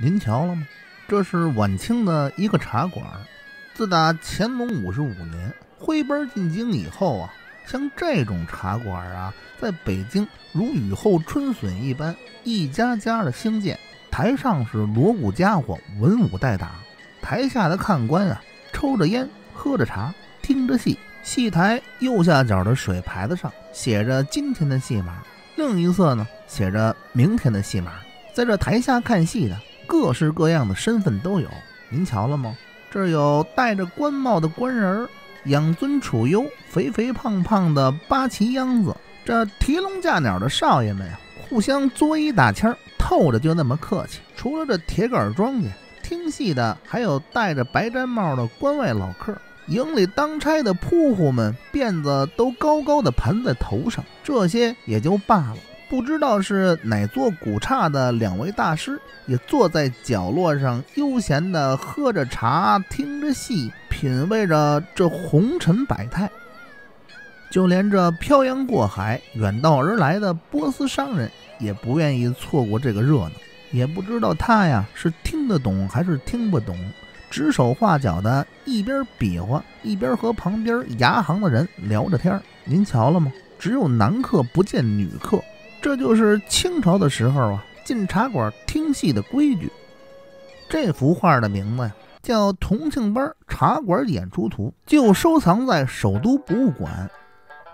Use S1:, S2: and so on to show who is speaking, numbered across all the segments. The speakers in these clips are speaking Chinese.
S1: 您瞧了吗？这是晚清的一个茶馆。自打乾隆五十五年徽班进京以后啊，像这种茶馆啊，在北京如雨后春笋一般，一家家的兴建。台上是锣鼓家伙，文武带打；台下的看官啊，抽着烟，喝着茶，听着戏。戏台右下角的水牌子上写着今天的戏码，另一侧呢写着明天的戏码。在这台下看戏的，各式各样的身份都有。您瞧了吗？这有戴着官帽的官人儿，养尊处优、肥肥胖胖的八旗秧子，这提笼架鸟的少爷们呀，互相作揖打签儿，透着就那么客气。除了这铁杆庄稼，听戏的还有戴着白毡帽的关外老客。营里当差的铺户们辫子都高高的盘在头上，这些也就罢了。不知道是哪座古刹的两位大师，也坐在角落上悠闲地喝着茶，听着戏，品味着这红尘百态。就连这漂洋过海、远道而来的波斯商人，也不愿意错过这个热闹。也不知道他呀是听得懂还是听不懂。指手画脚的，一边比划，一边和旁边牙行的人聊着天您瞧了吗？只有男客不见女客，这就是清朝的时候啊进茶馆听戏的规矩。这幅画的名字呀叫《同庆班茶馆演出图》，就收藏在首都博物馆。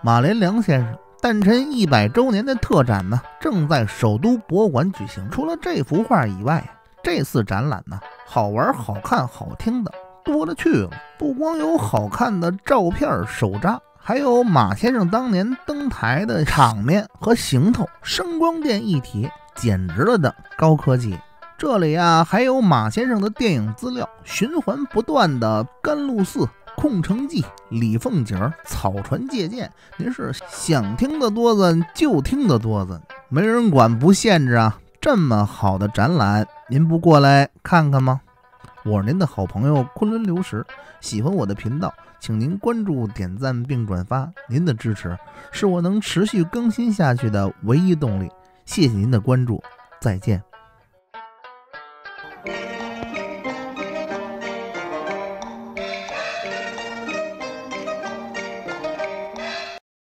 S1: 马连良先生诞辰一百周年的特展呢，正在首都博物馆举行。除了这幅画以外，这次展览呢。好玩、好看、好听的多了去了，不光有好看的照片手札，还有马先生当年登台的场面和行头，声光电一体，简直了的高科技。这里啊，还有马先生的电影资料，循环不断的《甘露寺》《空城计》《李凤姐》《草船借箭》，您是想听的多子就听的多子，没人管不限制啊。这么好的展览，您不过来看看吗？我是您的好朋友昆仑流石，喜欢我的频道，请您关注、点赞并转发。您的支持是我能持续更新下去的唯一动力。谢谢您的关注，再见。